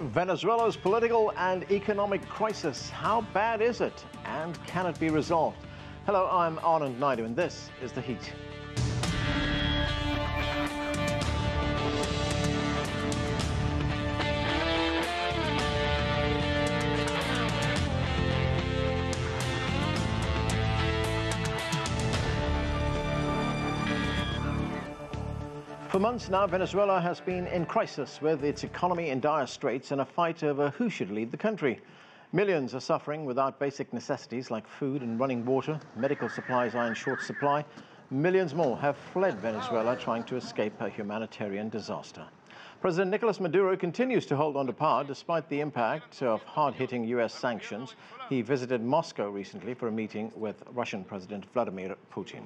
Venezuela's political and economic crisis. How bad is it? And can it be resolved? Hello, I'm Anand Naidoo, and this is The Heat. Months now, Venezuela has been in crisis with its economy in dire straits and a fight over who should lead the country. Millions are suffering without basic necessities like food and running water. Medical supplies are in short supply. Millions more have fled Venezuela trying to escape a humanitarian disaster. President Nicolas Maduro continues to hold on to power despite the impact of hard-hitting U.S. sanctions. He visited Moscow recently for a meeting with Russian President Vladimir Putin.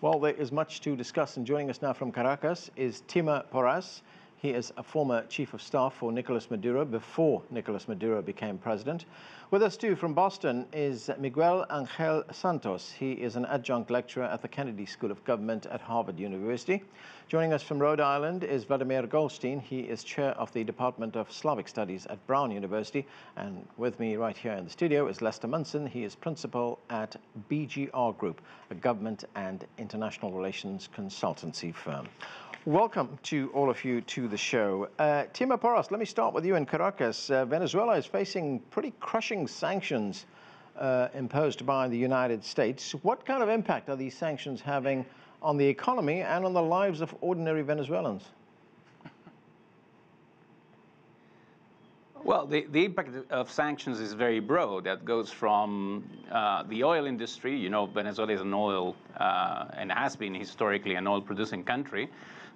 Well, there is much to discuss, and joining us now from Caracas is Temir Porras. He is a former chief of staff for Nicolas Maduro before Nicolas Maduro became president. With us too from Boston is Miguel Angel Santos. He is an adjunct lecturer at the Kennedy School of Government at Harvard University. Joining us from Rhode Island is Vladimir Golstein. He is chair of the Department of Slavic Studies at Brown University. And with me right here in the studio is Lester Munson. He is principal at BGR Group, a government and international relations consultancy firm. Welcome to all of you to the show. Uh, Temir Porras, let me start with you in Caracas. Uh, Venezuela is facing pretty crushing sanctions uh, imposed by the United States. What kind of impact are these sanctions having on the economy and on the lives of ordinary Venezuelans? Well, the, the impact of sanctions is very broad. That goes from uh, the oil industry. You know, Venezuela is an oil uh, and has been historically an oil-producing country,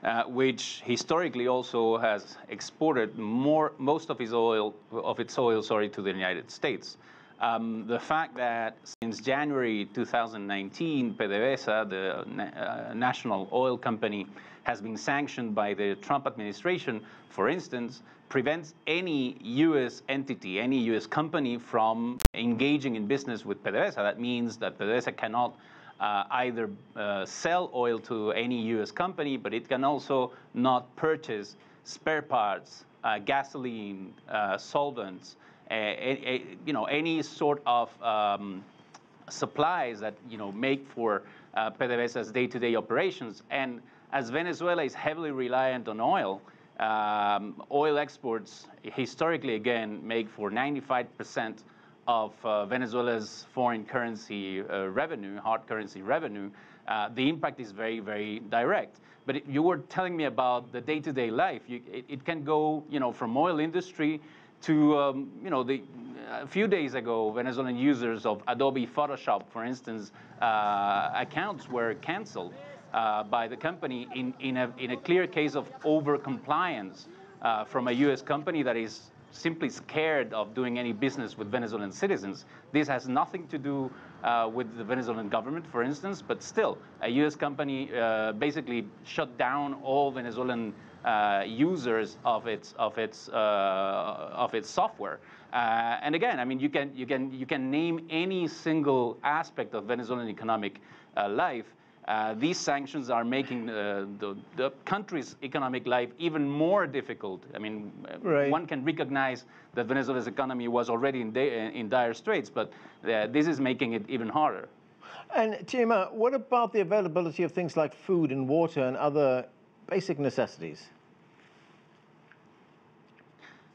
uh, which historically also has exported more most of its oil of its oil, sorry, to the United States. Um, the fact that since January 2019, PDVSA, the uh, national oil company, has been sanctioned by the Trump administration, for instance, prevents any U.S. entity, any U.S. company from engaging in business with PDVSA. That means that PDVSA cannot either uh, sell oil to any U.S. company, but it can also not purchase spare parts, uh, gasoline, uh, solvents, you know, any sort of um, supplies that you know make for uh, PDVSA's day-to-day operations. And as Venezuela is heavily reliant on oil, um, oil exports historically again make for 95% of uh, Venezuela's foreign currency uh, revenue, hard currency revenue. Uh, the impact is very, very direct. But it, you were telling me about the day-to-day life. You, it, it, can go, you know, from oil industry to, um, you know, the, a few days ago, Venezuelan users of Adobe Photoshop, for instance, accounts were canceled uh, by the company in, in, a, in a clear case of over-compliance uh, from a U.S. company that is simply scared of doing any business with Venezuelan citizens. This has nothing to do uh, with the Venezuelan government, for instance, but still, a U.S. company uh, basically shut down all Venezuelan uh, users of its of its uh, of its software. Uh, and again, I mean, you can you can you can name any single aspect of Venezuelan economic life. Uh, these sanctions are making uh, the, the, country's economic life even more difficult. I mean, right. one can recognize that Venezuela's economy was already in, in dire straits, but uh, this is making it even harder. And Temir, what about the availability of things like food and water and other basic necessities?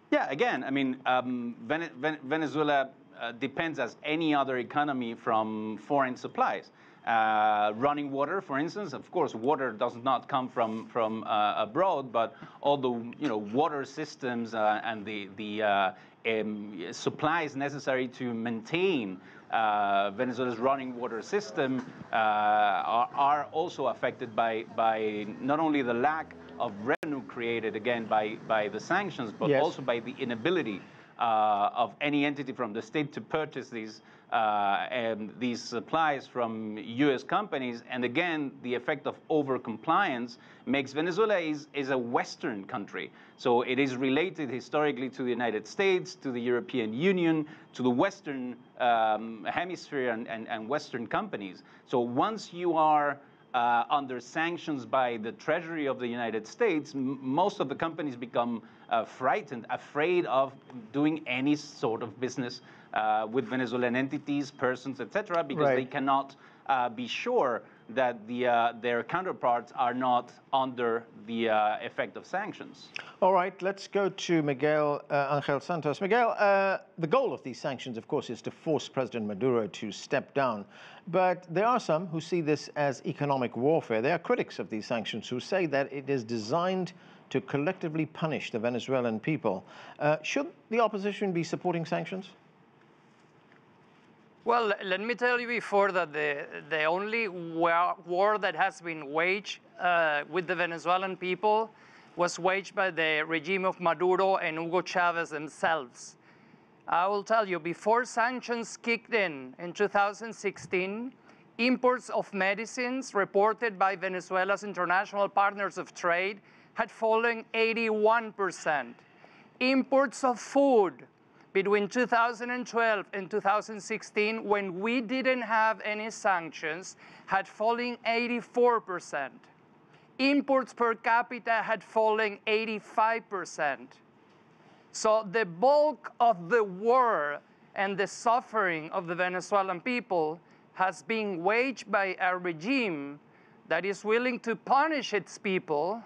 Yeah, again, I mean, um, Venezuela uh, depends as any other economy from foreign supplies. Uh, running water, for instance, of course, water does not come from from uh, abroad, but all the you know water systems uh, and the the uh, um, supplies necessary to maintain uh, Venezuela's running water system are, are also affected by by not only the lack of revenue created again by, by the sanctions, but yes. also by the inability of any entity from the state to purchase these uh, these supplies from U.S. companies. And again, the effect of over-compliance makes Venezuela is, is a Western country. So it is related historically to the United States, to the European Union, to the Western um, hemisphere and, and, and Western companies. So once you are uh, under sanctions by the Treasury of the United States, most of the companies become uh, frightened, afraid of doing any sort of business uh, with Venezuelan entities, persons, etc., because right. they cannot uh, be sure that the, uh, their counterparts are not under the uh, effect of sanctions. All right, let's go to Miguel uh, Angel Santos. Miguel, uh, the goal of these sanctions, of course, is to force President Maduro to step down. But there are some who see this as economic warfare. There are critics of these sanctions who say that it is designed to collectively punish the Venezuelan people. Uh, should the opposition be supporting sanctions? Well, let me tell you before that the, the only war, that has been waged uh, with the Venezuelan people was waged by the regime of Maduro and Hugo Chavez themselves. I will tell you, before sanctions kicked in in 2016, imports of medicines reported by Venezuela's international partners of trade had fallen 81%. Imports of food between 2012 and 2016, when we didn't have any sanctions, had fallen 84%. Imports per capita had fallen 85%. So the bulk of the war and the suffering of the Venezuelan people has been waged by a regime that is willing to punish its people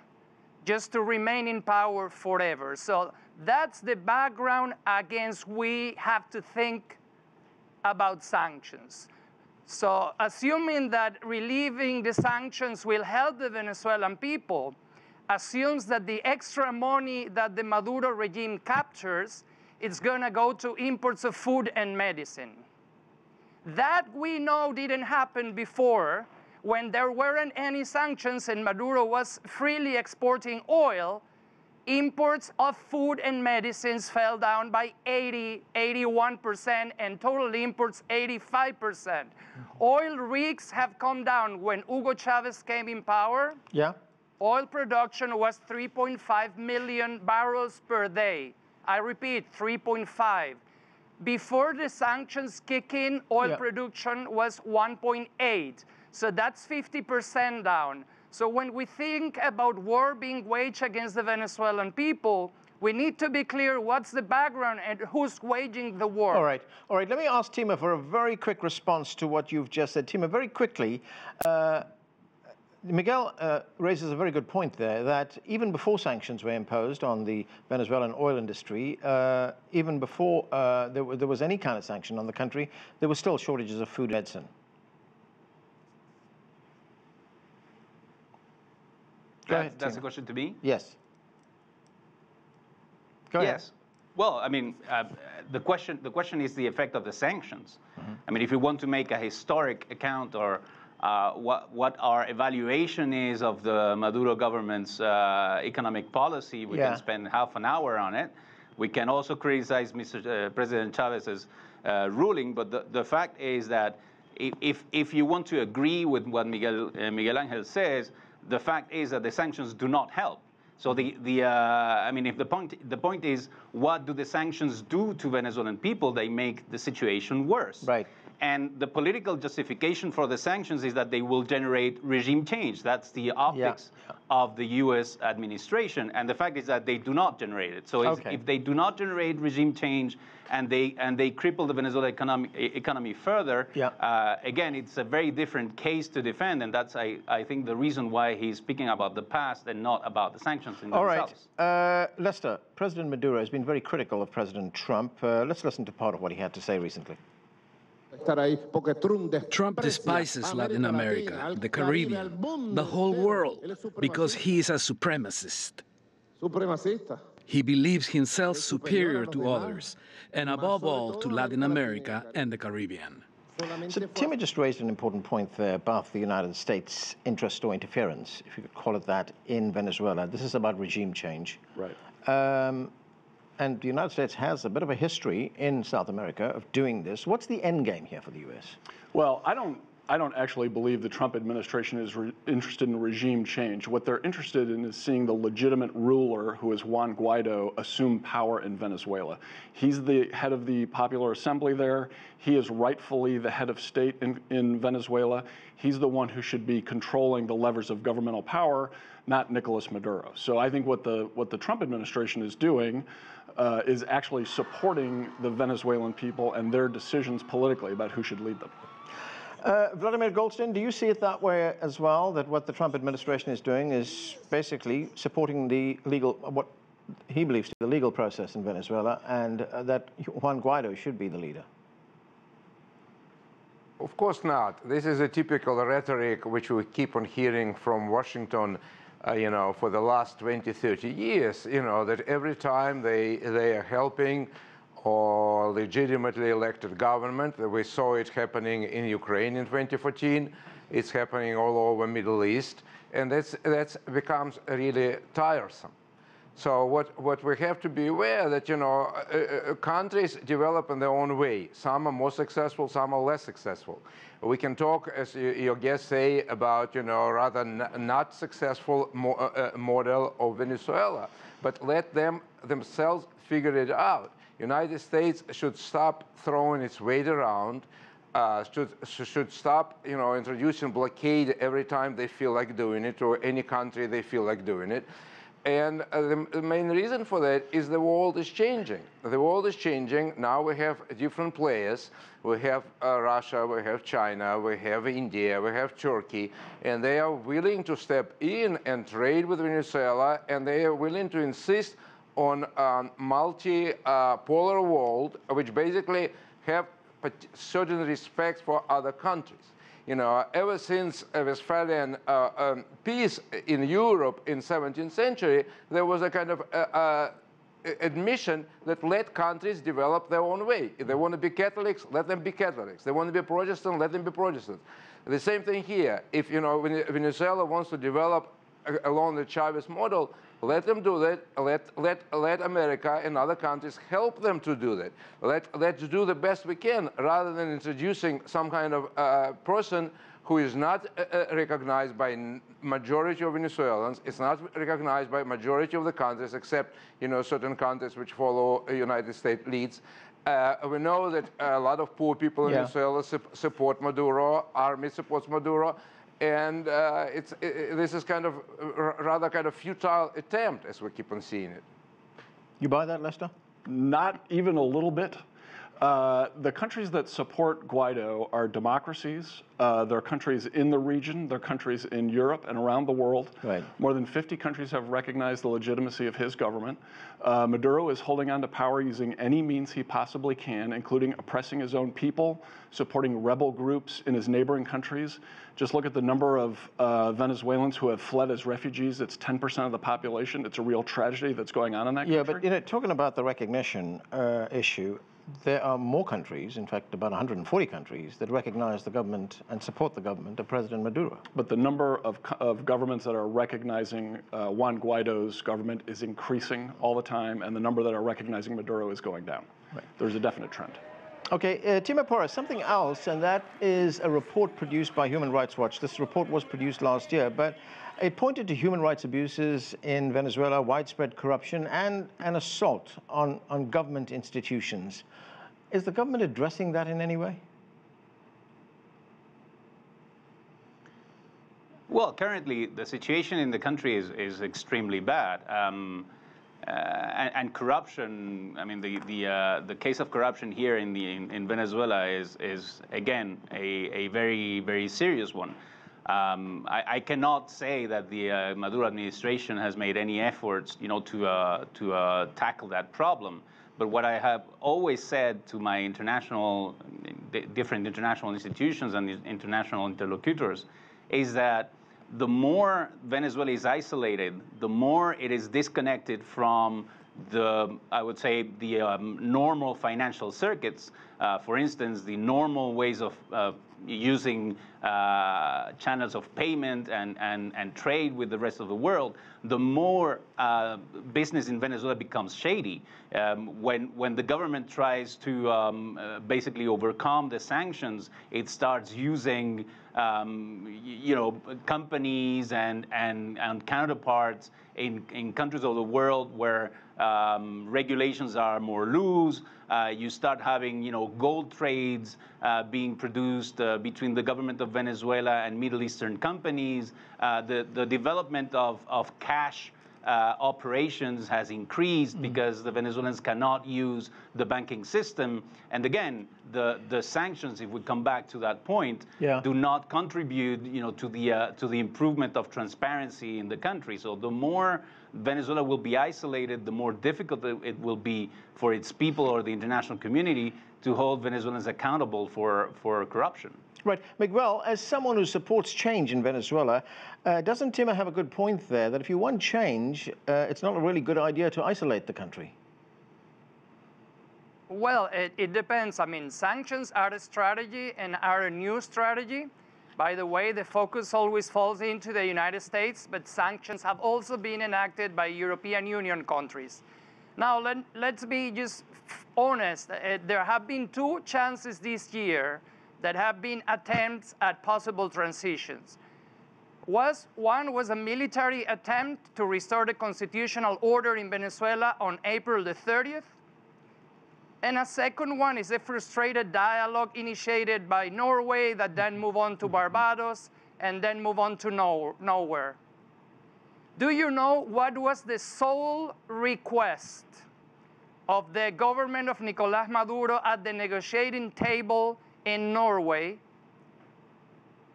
just to remain in power forever. So that's the background against we have to think about sanctions. So assuming that relieving the sanctions will help the Venezuelan people assumes that the extra money that the Maduro regime captures is going to go to imports of food and medicine. That we know didn't happen before when there weren't any sanctions and Maduro was freely exporting oil Imports of food and medicines fell down by 80, 81%, and total imports 85%. Mm-hmm. Oil rigs have come down when Hugo Chavez came in power. Yeah. Oil production was 3.5 million barrels per day. I repeat, 3.5. Before the sanctions kick in, oil yeah. production was 1.8. So that's 50% down. So when we think about war being waged against the Venezuelan people, we need to be clear what's the background and who's waging the war. All right. All right. Let me ask Tima for a very quick response to what you've just said. Tima, very quickly, uh, Miguel uh, raises a very good point there that even before sanctions were imposed on the Venezuelan oil industry, uh, even before uh, there, there, was any kind of sanction on the country, there were still shortages of food and medicine. Go ahead, that's a question to me? Yes. Go ahead. Yes. Well, I mean, uh, the question the question is the effect of the sanctions. Mm-hmm. I mean, if you want to make a historic account or uh, what what our evaluation is of the Maduro government's uh, economic policy, we yeah. can spend half an hour on it. We can also criticize Mr. Uh, President Chavez's uh, ruling, but the, the fact is that if if you want to agree with what Miguel uh, Miguel Angel says, the fact is that the sanctions do not help. So the, the uh, I mean, if the point, the point is, what do the sanctions do to Venezuelan people? They make the situation worse. Right. And the political justification for the sanctions is that they will generate regime change. That's the optics yeah. of the U.S. administration. And the fact is that they do not generate it. So okay. if they do not generate regime change and they and they cripple the Venezuelan economy, economy further, yeah. uh, again, it's a very different case to defend. And that's, I, I think, the reason why he's speaking about the past and not about the sanctions in All themselves. All right. Uh, Lester, President Maduro has been very critical of President Trump. Uh, let's listen to part of what he had to say recently. Trump despises Latin America, the Caribbean, the whole world, because he is a supremacist. He believes himself superior to others, and above all to Latin America and the Caribbean. So Timmy just raised an important point there about the United States' interest or interference, if you could call it that, in Venezuela. This is about regime change. Right. Um, and the United States has a bit of a history in South America of doing this. What's the end game here for the U.S.? Well, I don't I don't actually believe the Trump administration is interested in regime change. What they're interested in is seeing the legitimate ruler, who is Juan Guaido, assume power in Venezuela. He's the head of the Popular Assembly there. He is rightfully the head of state in, in Venezuela. He's the one who should be controlling the levers of governmental power, not Nicolas Maduro. So I think what the what the Trump administration is doing uh, is actually supporting the Venezuelan people and their decisions politically about who should lead them. Uh, Vladimir Golstein, do you see it that way as well, that what the Trump administration is doing is basically supporting the legal, what he believes to be the legal process in Venezuela, and uh, that Juan Guaido should be the leader? Of course not. This is a typical rhetoric which we keep on hearing from Washington, uh, you know, for the last 20, 30 years, you know, that every time they, they are helping or legitimately elected government. We saw it happening in Ukraine in 2014. It's happening all over Middle East. And that's, that's becomes really tiresome. So what, what we have to be aware that, you know, uh, uh, countries develop in their own way. Some are more successful, some are less successful. We can talk, as you, your guests say, about, you know, rather not successful mo uh, uh, model of Venezuela, but let them themselves figure it out. United States should stop throwing its weight around, uh, should, should stop, you know, introducing blockade every time they feel like doing it, or any country they feel like doing it. And uh, the, the, main reason for that is the world is changing. The world is changing. Now we have different players. We have uh, Russia, we have China, we have India, we have Turkey, and they are willing to step in and trade with Venezuela, and they are willing to insist on a multi-polar world, which basically have certain respect for other countries. You know, ever since Westphalian uh, um, peace in Europe in 17th century, there was a kind of uh, uh, admission that let countries develop their own way. If they want to be Catholics, let them be Catholics. They want to be Protestant, let them be Protestant. The same thing here. If you know Venezuela wants to develop along the Chavez model, let them do that. Let, let, let America and other countries help them to do that. Let, let's do the best we can rather than introducing some kind of uh, person who is not uh, uh recognized by majority of Venezuelans. It's not recognized by majority of the countries except you know, certain countries which follow United States leads. Uh, we know that a lot of poor people in yeah. Venezuela su support Maduro, army supports Maduro, and uh, it's, it, this is kind of rather kind of futile attempt as we keep on seeing it. You buy that, Lester? Not even a little bit. Uh, the countries that support Guaido are democracies. Uh, they're countries in the region. They're countries in Europe and around the world. Right. More than 50 countries have recognized the legitimacy of his government. Uh, Maduro is holding on to power using any means he possibly can, including oppressing his own people, supporting rebel groups in his neighboring countries. Just look at the number of uh, Venezuelans who have fled as refugees. It's 10% of the population. It's a real tragedy that's going on in that yeah, country. Yeah, but you know, talking about the recognition uh, issue, there are more countries, in fact, about 140 countries, that recognize the government and support the government of President Maduro. But the number of, of governments that are recognizing uh, Juan Guaido's government is increasing all the time, and the number that are recognizing Maduro is going down. Right. There's a definite trend. Okay, uh, Temir Porras, something else, and that is a report produced by Human Rights Watch. This report was produced last year, but it pointed to human rights abuses in Venezuela, widespread corruption, and an assault on, on government institutions. Is the government addressing that in any way? Well, currently the situation in the country is, is extremely bad. Um, and, and, corruption, I mean, the, the, uh, the case of corruption here in, the, in, in Venezuela is, is again, a, a very, very serious one. Um, I, I, cannot say that the uh, Maduro administration has made any efforts, you know, to, uh, to uh, tackle that problem. But what I have always said to my international, different international institutions and international interlocutors is that the more Venezuela is isolated, the more it is disconnected from the, I would say, the um, normal financial circuits, Uh, for instance, the normal ways of uh, using uh, channels of payment and, and, and trade with the rest of the world, the more uh, business in Venezuela becomes shady. Um, when, when the government tries to um, uh, basically overcome the sanctions, it starts using um, you know, companies and, and, and counterparts in, in countries of the world where um, regulations are more loose. Uh, you start having, you know, gold trades uh, being produced uh, between the government of Venezuela and Middle Eastern companies. Uh, the, the development of, of cash uh, operations has increased mm. because the Venezuelans cannot use the banking system. And again, the, the sanctions, if we come back to that point, yeah. do not contribute, you know, to the uh, to the improvement of transparency in the country. So the more Venezuela will be isolated, the more difficult it will be for its people or the international community to hold Venezuelans accountable for, for corruption. Right. Miguel, as someone who supports change in Venezuela, uh, doesn't Temir have a good point there that if you want change, uh, it's not a really good idea to isolate the country? Well, it, it depends. I mean, sanctions are a strategy and are a new strategy. By the way, the focus always falls into the United States, but sanctions have also been enacted by European Union countries. Now, let, us be just honest. Uh, there have been two chances this year that have been attempts at possible transitions. Was, one was a military attempt to restore the constitutional order in Venezuela on April the 30th, and a second one is a frustrated dialogue initiated by Norway that then move on to Barbados and then move on to no, nowhere. Do you know what was the sole request of the government of Nicolas Maduro at the negotiating table in Norway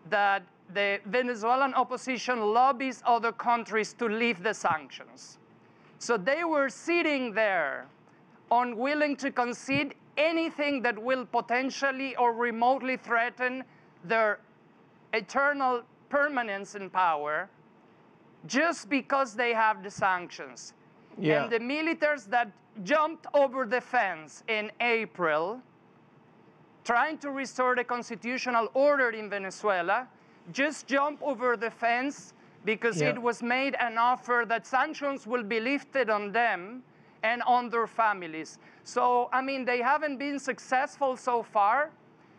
that the Venezuelan opposition lobbies other countries to lift the sanctions. So they were sitting there unwilling to concede anything that will potentially or remotely threaten their eternal permanence in power just because they have the sanctions. Yeah. And the militaries that jumped over the fence in April, trying to restore the constitutional order in Venezuela, just jump over the fence because yeah. it was made an offer that sanctions will be lifted on them and on their families. So, I mean, they haven't been successful so far.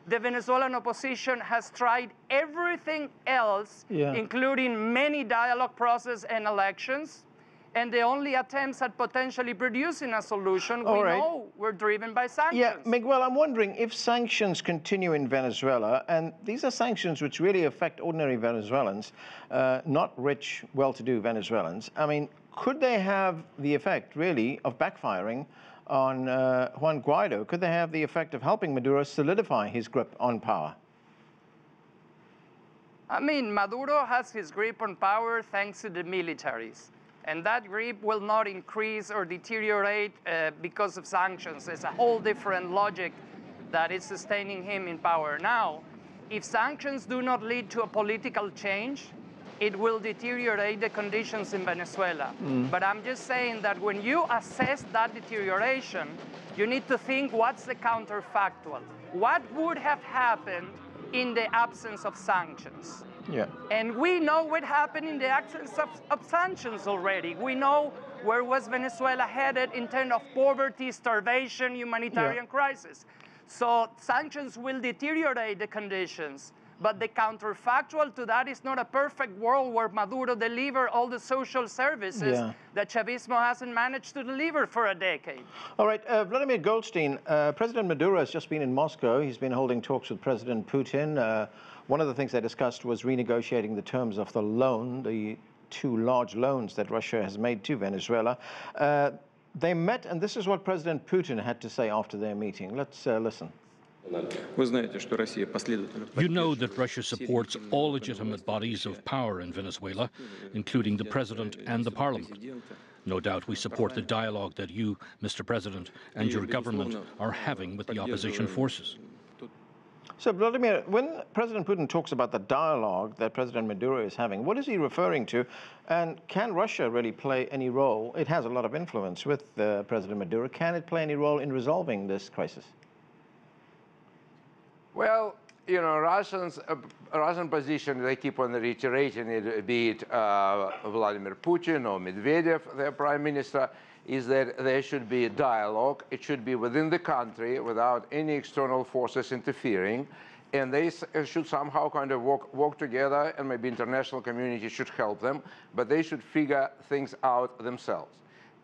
The Venezuelan opposition has tried everything else, yeah. including many dialogue process and elections. And the only attempts at potentially producing a solution, All we right. know were driven by sanctions. Yeah, Miguel, I'm wondering if sanctions continue in Venezuela, and these are sanctions which really affect ordinary Venezuelans, uh, not rich, well-to-do Venezuelans. I mean, could they have the effect, really, of backfiring on uh, Juan Guaido? Could they have the effect of helping Maduro solidify his grip on power? I mean, Maduro has his grip on power thanks to the militaries. And that grip will not increase or deteriorate uh, because of sanctions. It's a whole different logic that is sustaining him in power. Now, if sanctions do not lead to a political change, it will deteriorate the conditions in Venezuela. Mm. But I'm just saying that when you assess that deterioration, you need to think what's the counterfactual? What would have happened in the absence of sanctions? Yeah. And we know what happened in the absence of, of sanctions already. We know where was Venezuela headed in terms of poverty, starvation, humanitarian yeah. crisis. So sanctions will deteriorate the conditions. But the counterfactual to that is not a perfect world where Maduro deliver all the social services yeah. that Chavismo hasn't managed to deliver for a decade. All right, uh, Vladimir Golstein, uh, President Maduro has just been in Moscow. He's been holding talks with President Putin. Uh, one of the things they discussed was renegotiating the terms of the loan, the two large loans that Russia has made to Venezuela. Uh, they met, and this is what President Putin had to say after their meeting. Let's uh, listen. You know that Russia supports all legitimate bodies of power in Venezuela, including the president and the parliament. No doubt we support the dialogue that you, Mr. President, and your government are having with the opposition forces. So, Vladimir, when President Putin talks about the dialogue that President Maduro is having, what is he referring to? And can Russia really play any role? It has a lot of influence with uh, President Maduro. Can it play any role in resolving this crisis? Well, you know, Russians, uh, Russian position, they keep on reiterating it, be it uh, Vladimir Putin or Medvedev, their prime minister, is that there should be a dialogue. It should be within the country without any external forces interfering. And they uh, should somehow kind of work, work together, and maybe international community should help them, but they should figure things out themselves.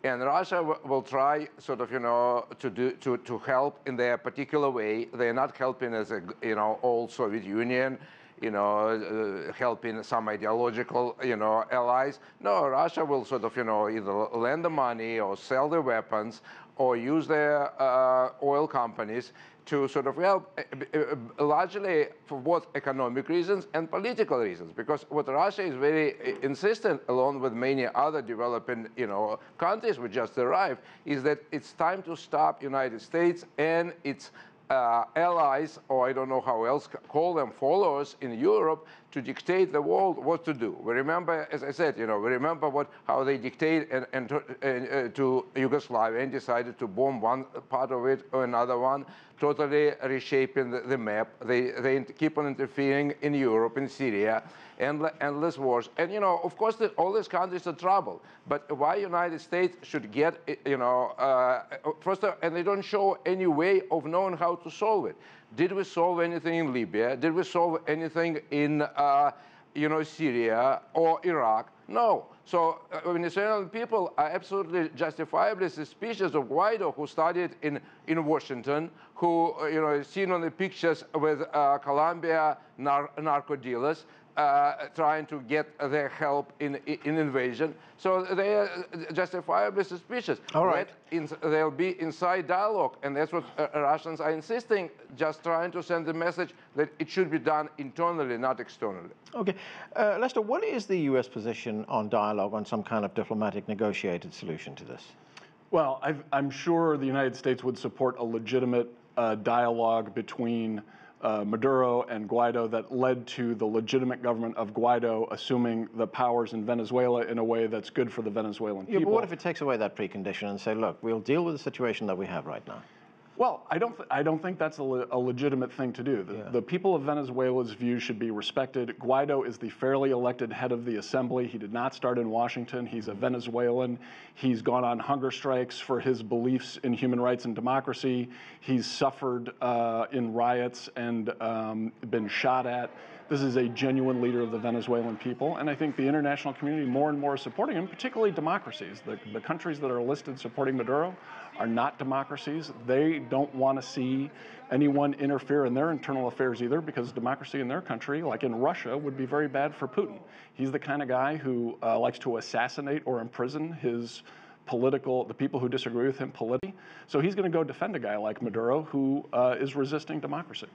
And Russia will try sort of, you know, to, do, to, to help in their particular way. They're not helping as a, you know, old Soviet Union, you know, uh, helping some ideological, you know, allies. No, Russia will sort of, you know, either lend the money or sell the weapons or use their uh, oil companies to sort of, well, eh, eh, eh, largely for both economic reasons and political reasons, because what Russia is very insistent, along with many other developing, you know, countries which just arrived, is that it's time to stop United States and its uh, allies, or I don't know how else call them, followers in Europe to dictate the world what to do. We remember, as I said, you know, we remember what how they dictate and, and, to, uh, to Yugoslavia and decided to bomb one part of it or another one, totally reshaping the, the map. They, they keep on interfering in Europe, in Syria, and endless wars. And, you know, of course, the, all these countries are trouble. But why United States should get, you know, uh, first, of, and they don't show any way of knowing how to solve it. Did we solve anything in Libya? Did we solve anything in, uh, you know, Syria or Iraq? No. So uh, Venezuelan people are absolutely justifiably suspicious of Guaido, who studied in, in Washington, who, uh, you know, is seen on the pictures with uh, Colombia nar narco dealers uh, trying to get their help in, in invasion. So they are justifiably suspicious. All right. In, they'll be inside dialogue, and that's what uh, Russians are insisting, just trying to send the message that it should be done internally, not externally. Okay. Uh, Lester, what is the U.S. position on dialogue, on some kind of diplomatic negotiated solution to this? Well, i am sure the United States would support a legitimate uh, dialogue between uh, Maduro and Guaido that led to the legitimate government of Guaido assuming the powers in Venezuela in a way that's good for the Venezuelan yeah, people. But what if it takes away that precondition and say, look, we'll deal with the situation that we have right now? Well, I don't, I don't think that's a, le a legitimate thing to do. The, yeah. the, people of Venezuela's view should be respected. Guaido is the fairly elected head of the assembly. He did not start in Washington. He's a Venezuelan. He's gone on hunger strikes for his beliefs in human rights and democracy. He's suffered uh, in riots and um, been shot at. This is a genuine leader of the Venezuelan people, and I think the international community more and more is supporting him, particularly democracies. The, the countries that are listed supporting Maduro are not democracies. They don't want to see anyone interfere in their internal affairs either because democracy in their country, like in Russia, would be very bad for Putin. He's the kind of guy who uh, likes to assassinate or imprison his political, the people who disagree with him politically. So he's going to go defend a guy like Maduro who uh, is resisting democracy.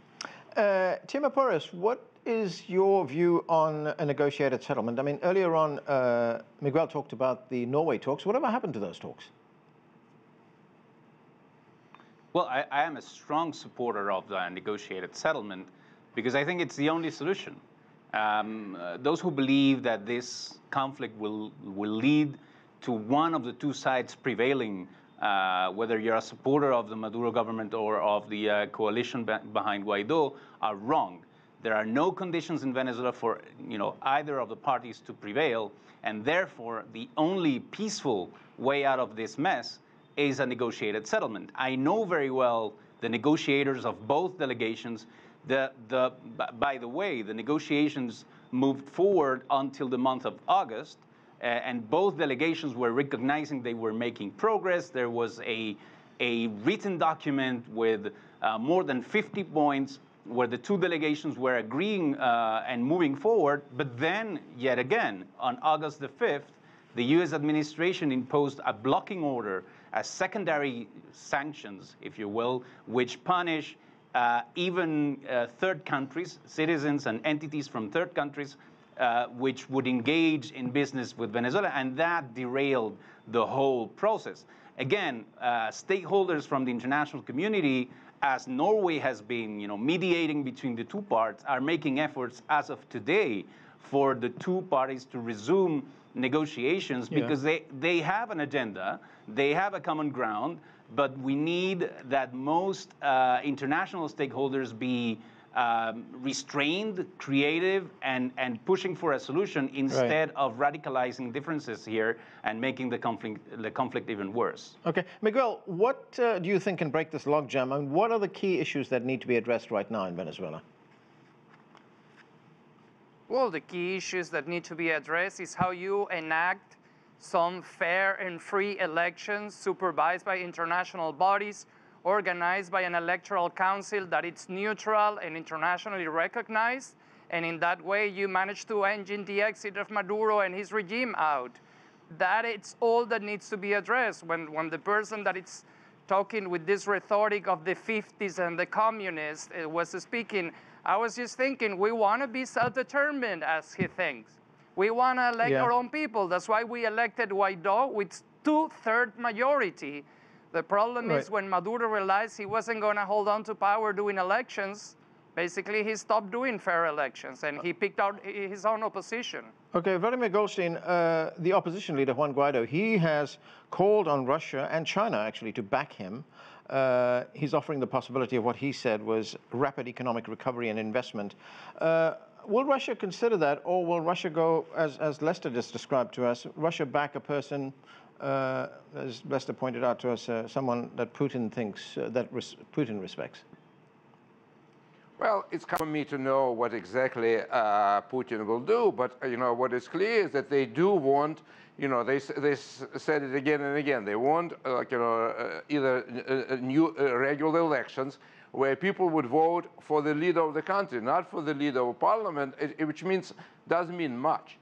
Uh, Temir what is your view on a negotiated settlement? I mean, earlier on, uh, Miguel talked about the Norway talks. Whatever happened to those talks? Well, I, I am a strong supporter of the negotiated settlement because I think it's the only solution. Um, uh, those who believe that this conflict will, will lead to one of the two sides prevailing, whether you're a supporter of the Maduro government or of the uh, coalition behind Guaido, are wrong. There are no conditions in Venezuela for you know, either of the parties to prevail, and therefore the only peaceful way out of this mess is a negotiated settlement. I know very well the negotiators of both delegations. The, the, by the way, the negotiations moved forward until the month of August, uh, and both delegations were recognizing they were making progress. There was a, a written document with uh, more than 50 points where the two delegations were agreeing uh, and moving forward. But then, yet again, on August the 5th, the US administration imposed a blocking order as secondary sanctions, if you will, which punish uh, even uh, third countries, citizens and entities from third countries, uh, which would engage in business with Venezuela, and that derailed the whole process. Again, uh, stakeholders from the international community as Norway has been, you know, mediating between the two parts, are making efforts as of today for the two parties to resume negotiations yeah. because they, they have an agenda, they have a common ground, but we need that most uh, international stakeholders be um, restrained, creative, and, and pushing for a solution instead right. of radicalizing differences here and making the conflict, the conflict even worse. Okay. Miguel, what uh, do you think can break this logjam? and what are the key issues that need to be addressed right now in Venezuela? Well, the key issues that need to be addressed is how you enact some fair and free elections supervised by international bodies organized by an electoral council that it's neutral and internationally recognized. And in that way, you manage to engine the exit of Maduro and his regime out. That it's all that needs to be addressed. When, when the person that it's talking with this rhetoric of the 50s and the communists uh, was speaking, I was just thinking, we want to be self-determined, as he thinks. We want to elect yeah. our own people. That's why we elected Guaido with two-third majority. The problem right. is when Maduro realized he wasn't going to hold on to power doing elections, basically he stopped doing fair elections and he picked out his own opposition. Okay, Vladimir Golstein, uh, the opposition leader Juan Guaido, he has called on Russia and China actually to back him. Uh, he's offering the possibility of what he said was rapid economic recovery and investment. Uh, will Russia consider that, or will Russia go, as, as Lester just described to us, Russia back a person uh, as Lester pointed out to us, uh, someone that Putin thinks, uh, that res Putin respects? Well, it's for me to know what exactly uh, Putin will do, but uh, you know what is clear is that they do want, you know, they they said it again and again. They want, uh, like you know, either new regular elections where people would vote for the leader of the country, not for the leader of parliament, which means doesn't mean much.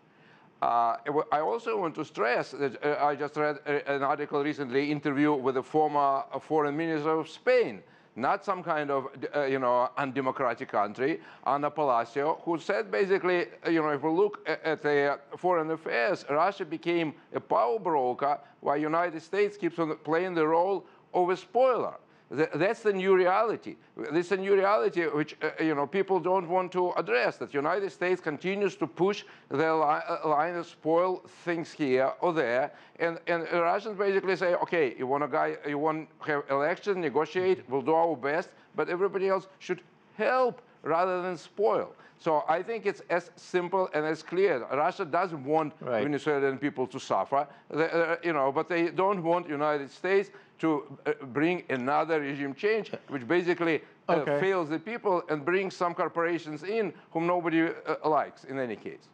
Uh, I also want to stress that uh, I just read an article recently, interview with a former foreign minister of Spain, not some kind of, uh, you know, undemocratic country, Ana Palacio, who said basically, uh, you know, if we look at, at the foreign affairs, Russia became a power broker while United States keeps on playing the role of a spoiler. That's the new reality. This is a new reality which uh, you know people don't want to address. That United States continues to push their li uh, line of spoil things here or there, and and Russians basically say, okay, you want a guy, you want to have elections, negotiate, we'll do our best, but everybody else should help rather than spoil. So I think it's as simple and as clear. Russia doesn't want right. Venezuelan people to suffer, they, uh, you know, but they don't want United States to uh, bring another regime change, which basically uh, fails the people and brings some corporations in whom nobody uh, likes in any case.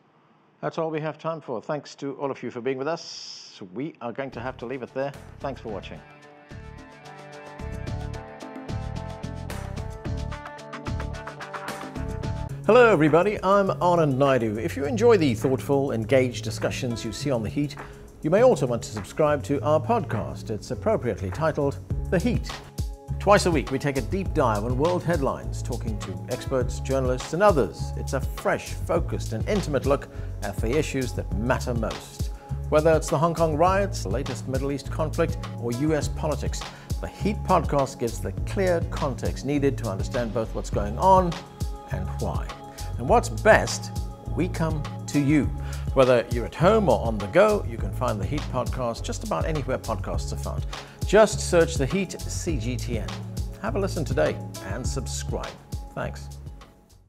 That's all we have time for. Thanks to all of you for being with us. We are going to have to leave it there. Thanks for watching. Hello everybody, I'm Anand Naidoo. If you enjoy the thoughtful, engaged discussions you see on The Heat, you may also want to subscribe to our podcast. It's appropriately titled The Heat. Twice a week, we take a deep dive on world headlines, talking to experts, journalists, and others. It's a fresh, focused, and intimate look at the issues that matter most. Whether it's the Hong Kong riots, the latest Middle East conflict, or US politics, the Heat podcast gives the clear context needed to understand both what's going on and why. And what's best, we come to you. Whether you're at home or on the go, you can find the Heat podcast just about anywhere podcasts are found. Just search the Heat CGTN. Have a listen today and subscribe. Thanks.